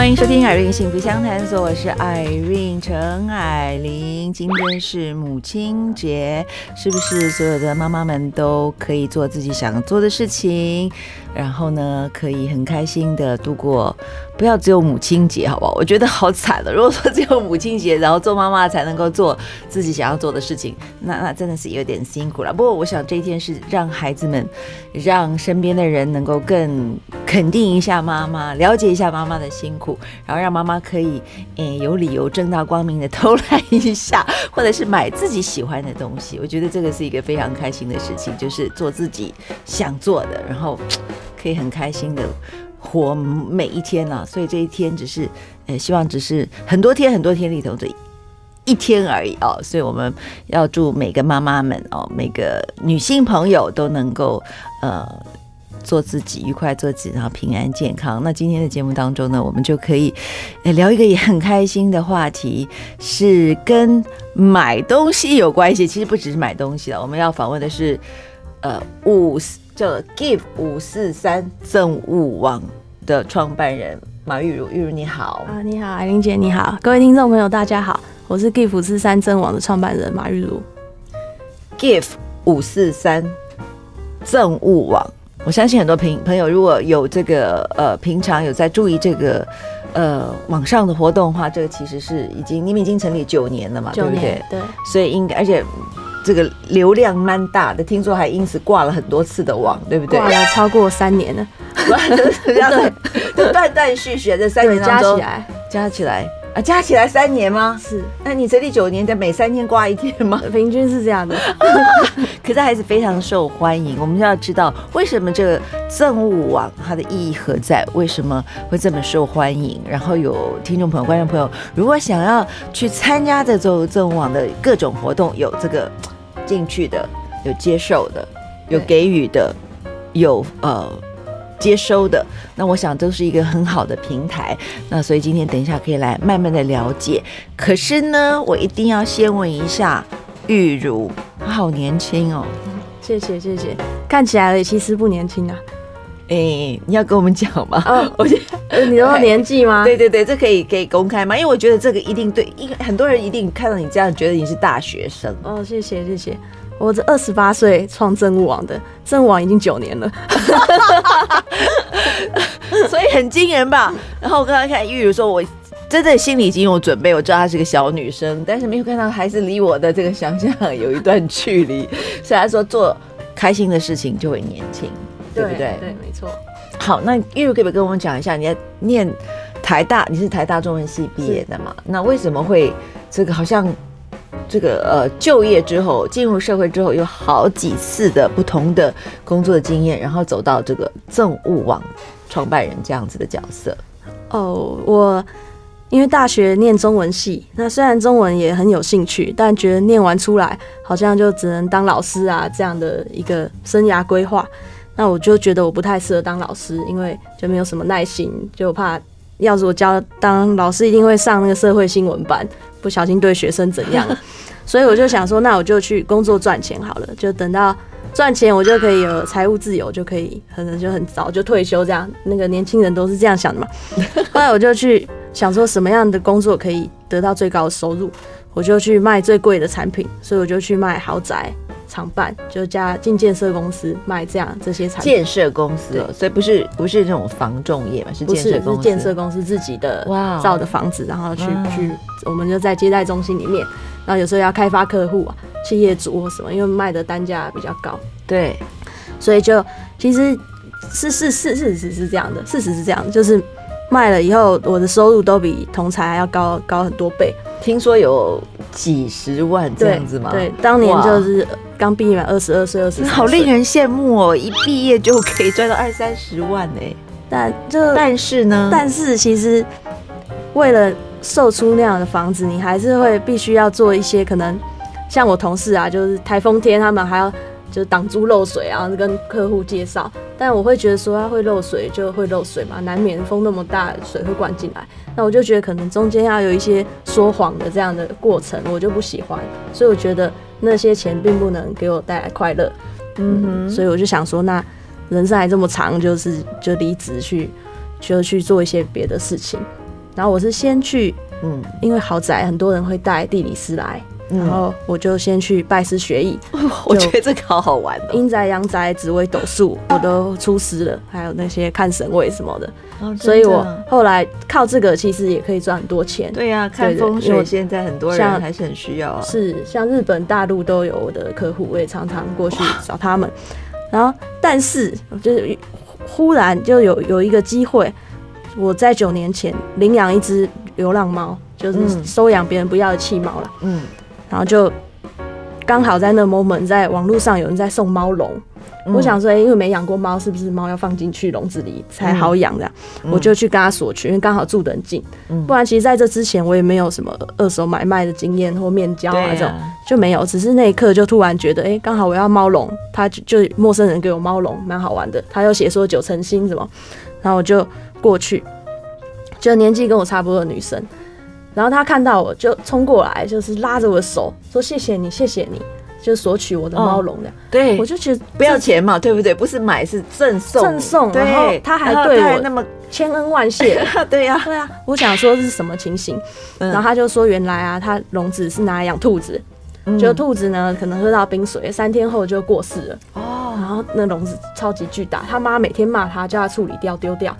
欢迎收听《艾瑞幸福相谈所》，我是艾瑞陈艾琳。今天是母亲节，是不是所有的妈妈们都可以做自己想做的事情？然后呢，可以很开心的度过，不要只有母亲节，好不好？我觉得好惨了。如果说只有母亲节，然后做妈妈才能够做自己想要做的事情，那那真的是有点辛苦了。不过我想这一天是让孩子们，让身边的人能够更肯定一下妈妈，了解一下妈妈的辛苦，然后让妈妈可以诶有理由正大光明的偷懒一下，或者是买自己喜欢的东西。我觉得这个是一个非常开心的事情，就是做自己想做的，然后。可以很开心的活每一天了，所以这一天只是，呃，希望只是很多天很多天里头的一天而已哦。所以我们要祝每个妈妈们哦，每个女性朋友都能够呃做自己，愉快做自己，然后平安健康。那今天的节目当中呢，我们就可以聊一个也很开心的话题，是跟买东西有关系。其实不只是买东西了，我们要访问的是呃五。叫 Give 五四三赠物网的创办人马玉茹，玉茹你好啊，你好，艾玲姐你好，各位听众朋友大家好，我是 Give 五四三赠网的创办人马玉茹。Give 五四三赠物网，我相信很多朋朋友如果有这个呃，平常有在注意这个呃网上的活动的话，这个其实是已经你们已经成立九年了嘛，对不对？对，所以应该而且。这个流量蛮大的，听说还因此挂了很多次的网，对不对？挂了超过三年了，对，断断续续这三年加起来，加起来。啊，加起来三年吗？是。那你成立九年，的每三天挂一天吗？平均是这样的。可是还是非常受欢迎。我们要知道为什么这个赠物网它的意义何在？为什么会这么受欢迎？然后有听众朋友、观众朋友，如果想要去参加这种赠物网的各种活动，有这个进去的，有接受的，有给予的，有呃。接收的，那我想都是一个很好的平台。那所以今天等一下可以来慢慢的了解。可是呢，我一定要先问一下玉茹，她好年轻哦。谢谢谢谢，看起来其实不年轻啊。哎，你要跟我们讲吗？哦，我觉得你说年纪吗？对对对，这可以可以公开吗？因为我觉得这个一定对，因为很多人一定看到你这样，觉得你是大学生。哦，谢谢谢谢。我这二十八岁创政务网的，政务网已经九年了，所以很惊人吧？然后我刚刚看玉如说，我真的心里已经有准备，我知道她是个小女生，但是没有看到还是离我的这个想象有一段距离。所以她说做开心的事情就会年轻，对不对？对，没错。好，那玉如可不可以跟我们讲一下，你在念台大，你是台大中文系毕业的嘛？那为什么会这个好像？这个呃，就业之后进入社会之后，有好几次的不同的工作经验，然后走到这个政务网创办人这样子的角色。哦，我因为大学念中文系，那虽然中文也很有兴趣，但觉得念完出来好像就只能当老师啊这样的一个生涯规划。那我就觉得我不太适合当老师，因为就没有什么耐心，就怕要是我教当老师，一定会上那个社会新闻班。不小心对学生怎样，所以我就想说，那我就去工作赚钱好了。就等到赚钱，我就可以有财务自由，就可以可能就很早就退休这样。那个年轻人都是这样想的嘛。后来我就去想说，什么样的工作可以得到最高的收入，我就去卖最贵的产品，所以我就去卖豪宅。厂办就加进建设公司卖这样这些产建设公司，所以不是不是这种房仲业嘛，是建设公司。建设公司自己的造的房子，然后去去，我们就在接待中心里面，然后有时候要开发客户啊，去业主或什么，因为卖的单价比较高。对，所以就其实是是是事实是这样的，事实是这样，就是卖了以后，我的收入都比同才要高高很多倍。听说有几十万这样子吗？对，当年就是。刚毕业满二十二岁，二十好令人羡慕哦！一毕业就可以赚到二三十万呢。但就但是呢？但是其实为了售出那样的房子，你还是会必须要做一些可能，像我同事啊，就是台风天他们还要就是挡住漏水啊，跟客户介绍。但我会觉得说，它会漏水就会漏水嘛，难免风那么大，水会灌进来。那我就觉得可能中间要有一些说谎的这样的过程，我就不喜欢。所以我觉得。那些钱并不能给我带来快乐，嗯哼，所以我就想说，那人生还这么长，就是就离职去，就去做一些别的事情。然后我是先去，嗯因为豪宅很多人会带地理师来，然后我就先去拜师学艺，我觉得这个好好玩哦。阴宅、阳宅、紫微斗数我都出师了，还有那些看神位什么的，哦所以我后来靠这个其实也可以赚很多钱。对呀、看风水现在很多人像还是很需要啊。是像日本、大陆都有我的客户，我也常常过去找他们。然后，但是就是忽然就有有一个机会，我在九年前领养一只流浪猫，就是嗯收养别人不要的弃猫了。嗯，然后就刚好在那 moment，在网络上有人在送猫笼，嗯我想说，哎、因为没养过猫，是不是猫要放进去笼子里才好养这样？嗯我就去跟他索取，因为刚好住得很近。嗯不然，其实在这之前，我也没有什么二手买卖的经验或面交啊这种。呀、就没有，只是那一刻就突然觉得，哎、刚好我要猫笼，他就就陌生人给我猫笼，蛮好玩的。他又写说九成新什么，然后我就过去，就年纪跟我差不多的女生，然后她看到我就冲过来，就是拉着我的手说谢谢你，谢谢你，就索取我的猫笼的。对，我就觉得不要钱嘛，对不对？不是买，是赠送，赠送，然后他还对我那么，千恩万谢。对呀、对啊，我想说这是什么情形，嗯。然后他就说原来啊，他笼子是拿来养兔子，嗯。就兔子呢可能喝到冰水，三天后就过世了。哦，然后那笼子超级巨大，他妈每天骂他，叫他处理掉丢掉。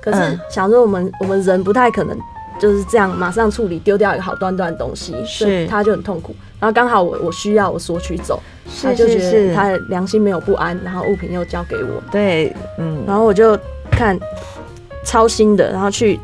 可是嗯想说我们我们人不太可能就是这样马上处理丢掉一个好端端的东西，所以他就很痛苦。然后刚好我我需要我索取走，他是就是觉得他的良心没有不安，然后物品又交给我，对，嗯，然后我就看超新的，然后去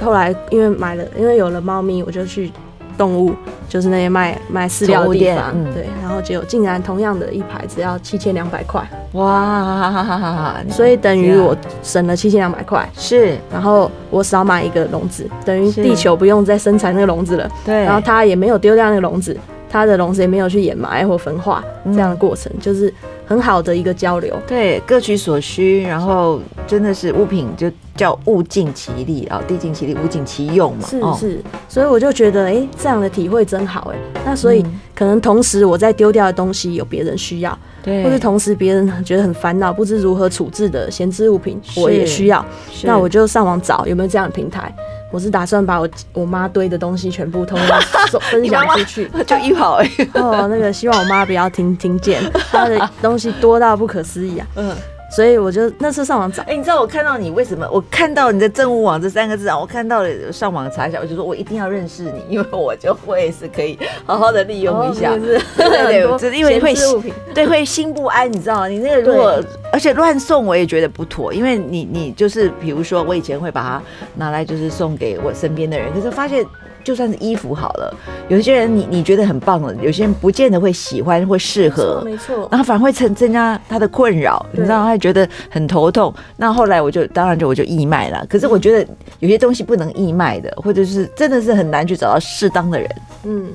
后来因为买了，因为有了猫咪，我就去动物，就是那些卖卖饲料的地方，对，然后结果竟然同样的一排只要七千两百块，哇，哈哈哈哈哈！所以等于我省了七千两百块，是。然后我少买一个笼子，等于地球不用再生产那个笼子了，对，然后它也没有丢掉那个笼子，它的笼子也没有去掩埋或焚化，嗯这样的过程就是很好的一个交流。对各取所需，然后真的是物品就叫物尽其力啊，地尽其力，物尽其用嘛。哦，是是，所以我就觉得，哎、这样的体会真好，哎，那所以嗯可能同时我在丢掉的东西有别人需要，对，或是同时别人觉得很烦恼，不知如何处置的闲置物品，我也需要，那我就上网找有没有这样的平台。我是打算把我我妈堆的东西全部通通分享 出去。就一好哎，哦，那个希望我妈不要听听见，她的东西多到不可思议啊！嗯。所以我就那次上网找，哎、你知道我看到你为什么？我看到你的政务网这三个字啊，我看到了上网查一下，我就说我一定要认识你，因为我就会是可以好好的利用一下。哦是 对对就是因为会对会心不安，你知道吗？你那个如果而且乱送我也觉得不妥，因为你你就是比如说我以前会把它拿来就是送给我身边的人，可是发现。就算是衣服好了，有些人你你觉得很棒了，有些人不见得会喜欢或适合，没错，然后反而会增增加他的困扰，你知道，他觉得很头痛。那后来我就当然就我就义卖了。可是我觉得有些东西不能义卖的，或者是真的是很难去找到适当的人。嗯，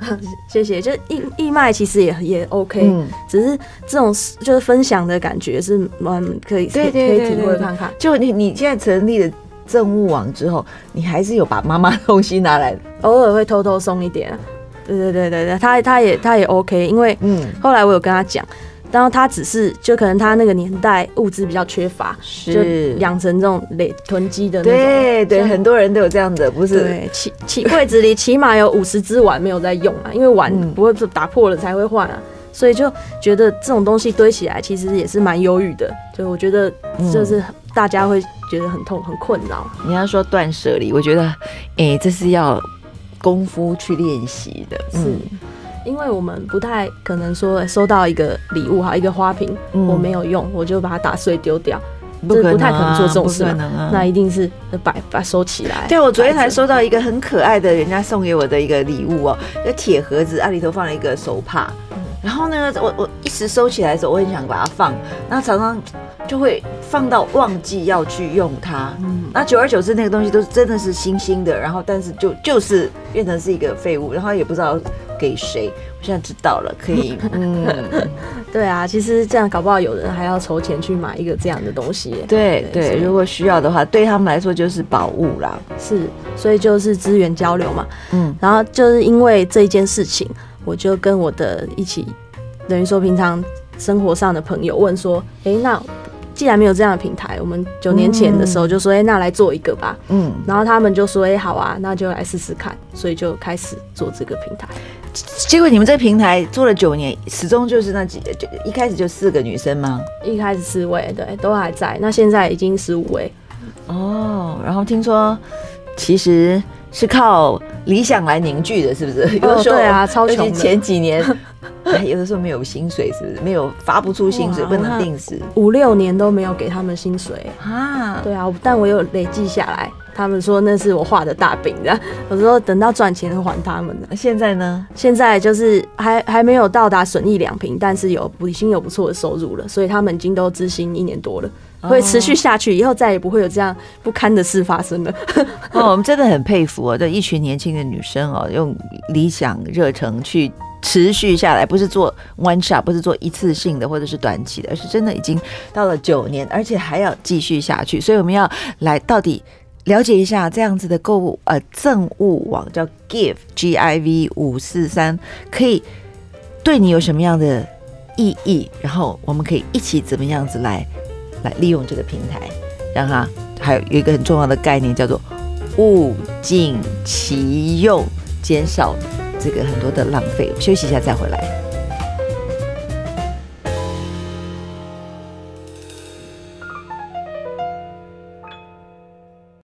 谢谢。就义义卖其实也也 OK，、嗯，只是这种就是分享的感觉是蛮可以对可以可以体会看看。就你你现在成立了政务网之后，你还是有把妈妈的东西拿来，偶尔会偷偷送一点啊。对对对对对，他他也他也 OK，因为嗯，后来我有跟他讲，然后他只是就可能他那个年代物资比较缺乏，就是养成这种累囤积的那种。对对，很多人都有这样的，不是？对，起起柜子里起码有 五十只碗没有在用啊，因为碗嗯不会打破了才会换啊，所以就觉得这种东西堆起来其实也是蛮忧郁的，就我觉得嗯就是大家会觉得很痛很困扰。你要说断舍离，我觉得，哎、这是要功夫去练习的。是，因为我们不太可能说收到一个礼物哈，一个花瓶，嗯我没有用，我就把它打碎丢掉，不可能、啊、这不太可能做这种事。那一定是把把它收起来。对，我昨天才收到一个很可爱的，人家送给我的一个礼物哦，一个铁盒子，啊里头放了一个手帕。然后呢，我我一时收起来的时候，我很想把它放，然后常常就会放到忘记要去用它。嗯，那久而久之，那个东西都是真的是新新的，然后但是就就是变成是一个废物，然后也不知道给谁。我现在知道了，可以，嗯，对啊，其实这样搞不好有人还要筹钱去买一个这样的东西。对对，如果需要的话，对他们来说就是宝物啦。是，所以就是资源交流嘛。嗯然后就是因为这一件事情，我就跟我的一起，等于说平常生活上的朋友问说，诶，那既然没有这样的平台，我们九年前的时候就说，哎、那来做一个吧。嗯，然后他们就说，哎、好啊，那就来试试看，所以就开始做这个平台。结果你们这个平台做了九年，始终就是那几，就一开始就四个女生吗？一开始四位，对，都还在，那现在已经十五位。哦，然后听说其实是靠理想来凝聚的，是不是？有的时候对啊超尤其穷前几年，哎有的时候没有薪水，是不是？没有发不出薪水，不能定时五六年都没有给他们薪水，啊。对啊，但我有累计下来。他们说那是我画的大饼的，我说等到赚钱还他们的。现在呢？现在就是还还没有到达损益两平，但是有已经有不错的收入了，所以他们已经都知薪一年多了，会持续下去，以后再也不会有这样不堪的事发生了。哦，我们真的很佩服哦，这一群年轻的女生哦，用理想热忱去持续下来，不是做 one shot，不是做一次性的或者是短期的，而是真的已经到了九年，而且还要继续下去。所以我们要来到底了解一下这样子的购物呃赠物网叫 Give G I V 五四三，可以对你有什么样的意义？然后我们可以一起怎么样子来来利用这个平台，让它还有有一个很重要的概念叫做物尽其用，减少这个很多的浪费。休息一下再回来。